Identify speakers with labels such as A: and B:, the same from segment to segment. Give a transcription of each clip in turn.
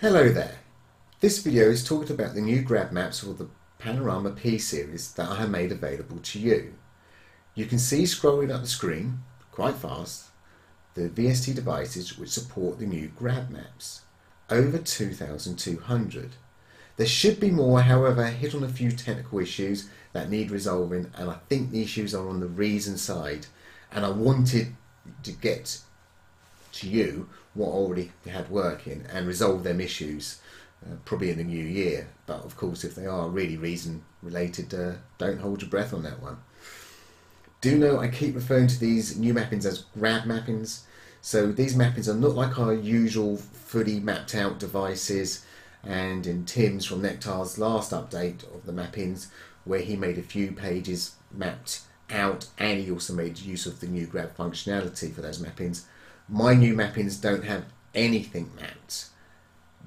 A: Hello there. This video is talking about the new grab maps for the Panorama P series that I have made available to you. You can see scrolling up the screen, quite fast, the VST devices which support the new grab maps. Over 2,200. There should be more, however, I hit on a few technical issues that need resolving and I think the issues are on the reason side and I wanted to get to you what already had working and resolve them issues uh, probably in the new year. But of course, if they are really reason related, uh, don't hold your breath on that one. Do know I keep referring to these new mappings as grab mappings. So these mappings are not like our usual fully mapped out devices and in Tim's from Nektar's last update of the mappings where he made a few pages mapped out and he also made use of the new grab functionality for those mappings. My new mappings don't have anything mapped.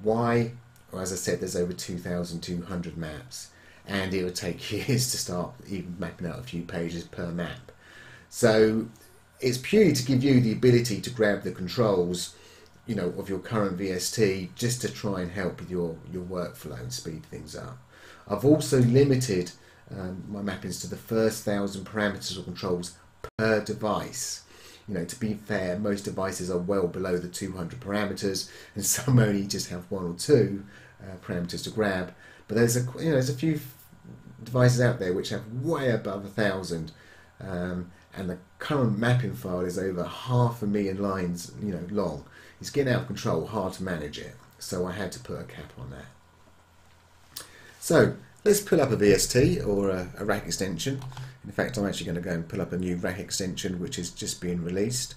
A: Why? Well, as I said, there's over 2,200 maps and it would take years to start even mapping out a few pages per map. So it's purely to give you the ability to grab the controls you know of your current VST just to try and help with your your workflow and speed things up. I've also limited um, my mappings to the first thousand parameters or controls per device you know, to be fair, most devices are well below the 200 parameters, and some only just have one or two uh, parameters to grab. But there's a you know there's a few devices out there which have way above a thousand, um, and the current mapping file is over half a million lines you know long. It's getting out of control, hard to manage it. So I had to put a cap on that. So let's pull up a VST or a, a rack extension. In fact, I'm actually going to go and pull up a new rack extension which is just being released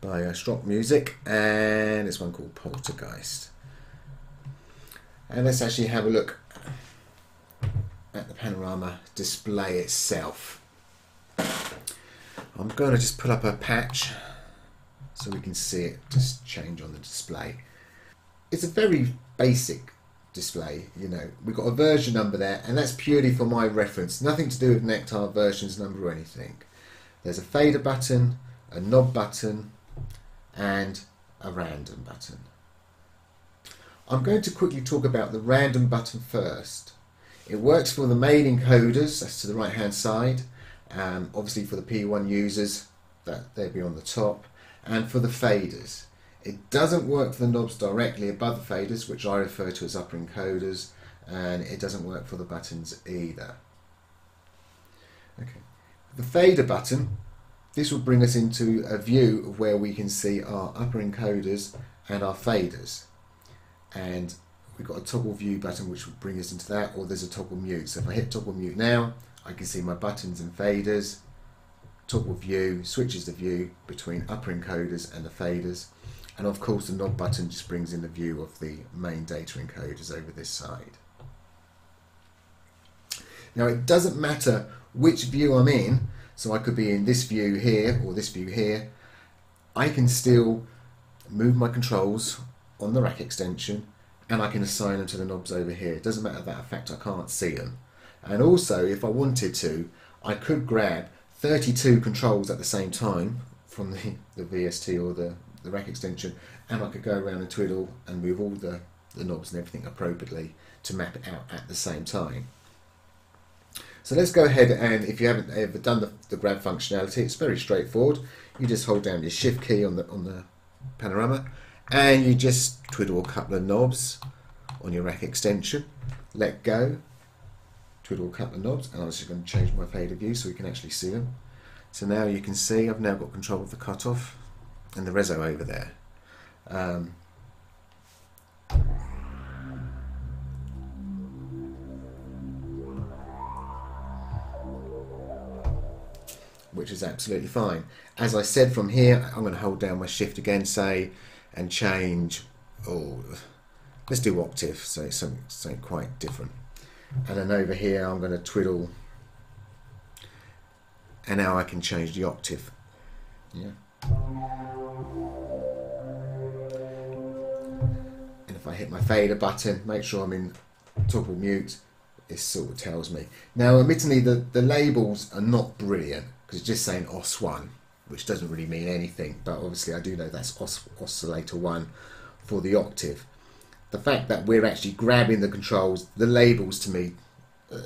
A: by uh, Music and it's one called Poltergeist. And let's actually have a look at the panorama display itself. I'm going to just pull up a patch so we can see it just change on the display. It's a very basic display. You know, we've got a version number there, and that's purely for my reference. Nothing to do with Nektar versions number or anything. There's a fader button, a knob button, and a random button. I'm going to quickly talk about the random button first. It works for the main encoders, that's to the right hand side, um, obviously for the P1 users, that they'll be on the top, and for the faders. It doesn't work for the knobs directly above the faders, which I refer to as upper encoders, and it doesn't work for the buttons either. Okay, the fader button, this will bring us into a view of where we can see our upper encoders and our faders. And we've got a toggle view button which will bring us into that, or there's a toggle mute. So if I hit toggle mute now, I can see my buttons and faders. Toggle view switches the view between upper encoders and the faders and of course the knob button just brings in the view of the main data encoders over this side. Now it doesn't matter which view I'm in, so I could be in this view here or this view here, I can still move my controls on the rack extension and I can assign them to the knobs over here. It doesn't matter that fact I can't see them. And also if I wanted to, I could grab 32 controls at the same time from the, the VST or the the rack extension and I could go around and twiddle and move all the, the knobs and everything appropriately to map it out at the same time. So let's go ahead and if you haven't ever done the, the grab functionality, it's very straightforward. You just hold down your shift key on the on the panorama and you just twiddle a couple of knobs on your rack extension, let go, twiddle a couple of knobs, and I'm just going to change my fader view so we can actually see them. So now you can see I've now got control of the cutoff and the reso over there. Um, which is absolutely fine. As I said from here, I'm going to hold down my shift again, say, and change, oh, let's do octave, so something, something quite different. And then over here, I'm going to twiddle, and now I can change the octave. Yeah. If I hit my fader button, make sure I'm in toggle mute, it sort of tells me. Now, admittedly, the, the labels are not brilliant because it's just saying OS1, which doesn't really mean anything, but obviously I do know that's os oscillator 1 for the octave. the fact that we're actually grabbing the controls, the labels to me, uh,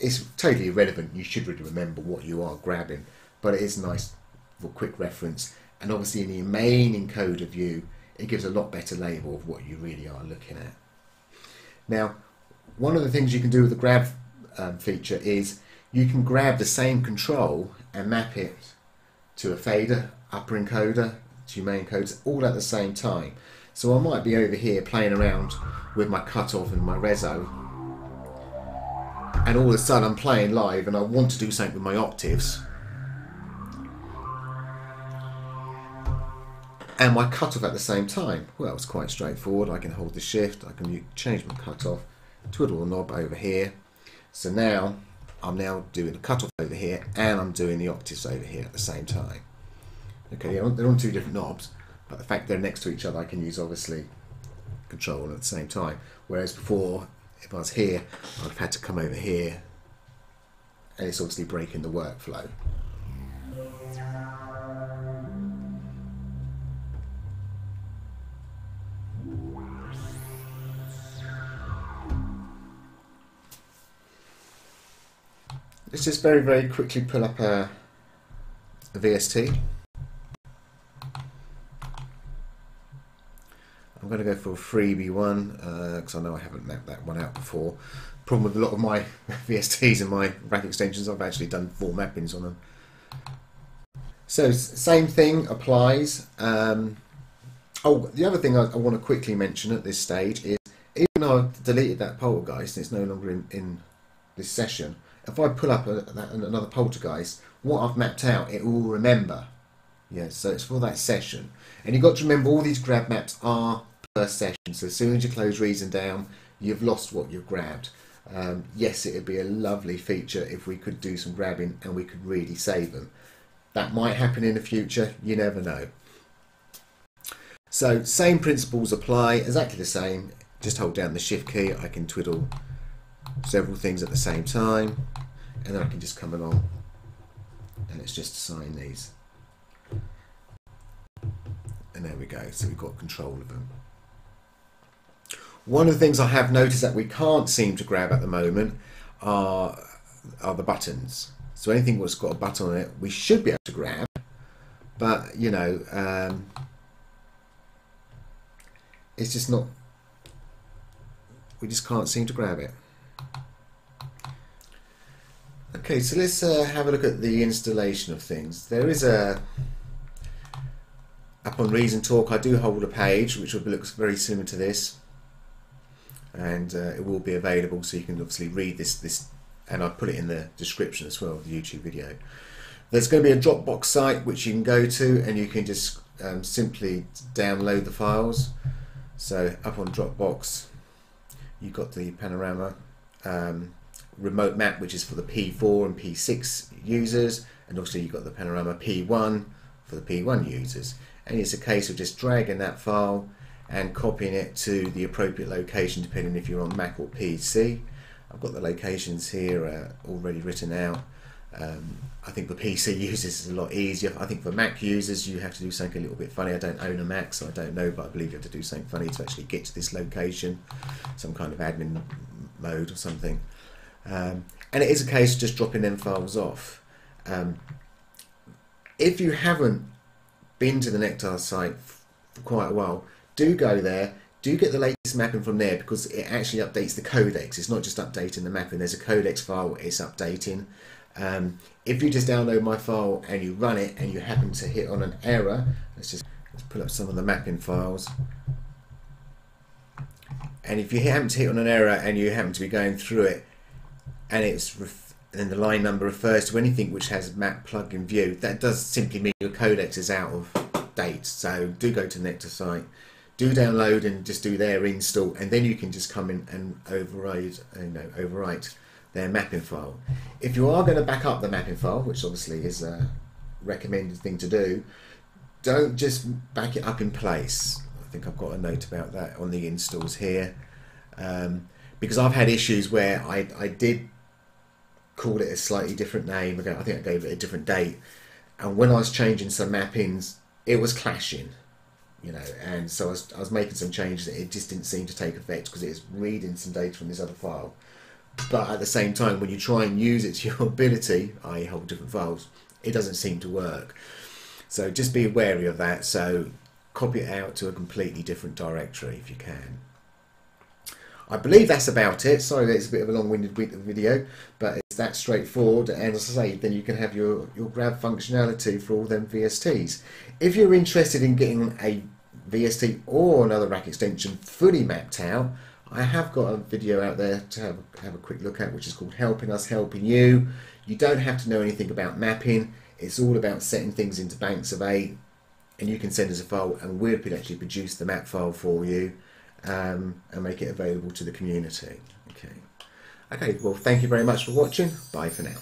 A: it's totally irrelevant. You should really remember what you are grabbing, but it is nice for quick reference. And obviously, in the main encoder view, it gives a lot better label of what you really are looking at. Now, one of the things you can do with the grab um, feature is you can grab the same control and map it to a fader, upper encoder, to main encoder, all at the same time. So I might be over here playing around with my cutoff and my reso, and all of a sudden I'm playing live and I want to do something with my octaves. And my cutoff at the same time. Well, it's quite straightforward. I can hold the shift, I can change my cutoff, twiddle the knob over here. So now I'm now doing the cutoff over here and I'm doing the octaves over here at the same time. Okay, they're on two different knobs, but the fact they're next to each other, I can use obviously control at the same time. Whereas before, if I was here, I'd have had to come over here, and it's obviously breaking the workflow. Let's just very, very quickly pull up a, a VST. I'm going to go for a freebie one because uh, I know I haven't mapped that one out before. Problem with a lot of my VSTs and my rack extensions, I've actually done four mappings on them. So same thing applies. Um, oh, the other thing I, I, want to quickly mention at this stage is even though I've deleted that poltergeist it's no longer in, in this session, if I pull up a, that, another poltergeist, what I've mapped out, it will remember. Yeah, so it's for that session. And you've got to remember all these grab maps are per session. So as soon as you close Reason down, you've lost what you've grabbed. Um, yes, it would be a lovely feature if we could do some grabbing and we could really save them. That might happen in the future, you never know. So same principles apply, exactly the same. Just hold down the shift key, I can twiddle several things at the same time and then I can just come along and let's just assign these. And there we go, so we've got control of them. One of the things I have noticed that we can't seem to grab at the moment are, are the buttons. So anything that's got a button on it, we should be able to grab, but you know, um, it's just not, we just can't seem to grab it. Okay, so let's uh, have a look at the installation of things. There is a, up on Reason Talk, I do hold a page which looks very similar to this and uh, it will be available so you can obviously read this this and I'll put it in the description as well of the YouTube video. There's going to be a Dropbox site which you can go to and you can just um, simply download the files. So up on Dropbox you've got the panorama um, remote map which is for the P4 and P6 users and also you've got the panorama P1 for the P1 users and it's a case of just dragging that file and copying it to the appropriate location depending if you're on Mac or PC. I've got the locations here uh, already written out. Um, I think for PC users is a lot easier. I think for Mac users you have to do something a little bit funny. I don't own a Mac so I don't know but I believe you have to do something funny to actually get to this location. Some kind of admin mode or something. Um, and it is a case of just dropping them files off. Um, if you haven't been to the Nektar site for quite a while, do go there, do get the latest mapping from there because it actually updates the codecs. It's not just updating the mapping, there's a codecs file it's updating. Um, if you just download my file and you run it and you happen to hit on an error, let's just let's pull up some of the mapping files. And if you happen to hit on an error and you happen to be going through it and it's and the line number refers to anything which has map plugin view, that does simply mean your codecs is out of date. So do go to the Nektar site, do download and just do their install and then you can just come in and override you know overwrite their mapping file. If you are going to back up the mapping file which obviously is a recommended thing to do don't just back it up in place. I think I've got a note about that on the installs here. Um, because I've had issues where I, I did call it a slightly different name I think I gave it a different date and when I was changing some mappings it was clashing you know, and so I was, I was making some changes. It just didn't seem to take effect because it was reading some data from this other file. But at the same time, when you try and use it to your ability, i.e., hold different files, it doesn't seem to work. So just be wary of that. So copy it out to a completely different directory if you can. I believe that's about it. Sorry that it's a bit of a long-winded video, but that straightforward. And as I say, then you can have your, your grab functionality for all them VSTs. If you're interested in getting a VST or another rack extension fully mapped out, I have got a video out there to have, have a quick look at, which is called Helping Us Helping You. You don't have to know anything about mapping. It's all about setting things into banks of eight, and you can send us a file, and we can actually produce the map file for you um, and make it available to the community. Okay. Okay, well, thank you very much for watching. Bye for now.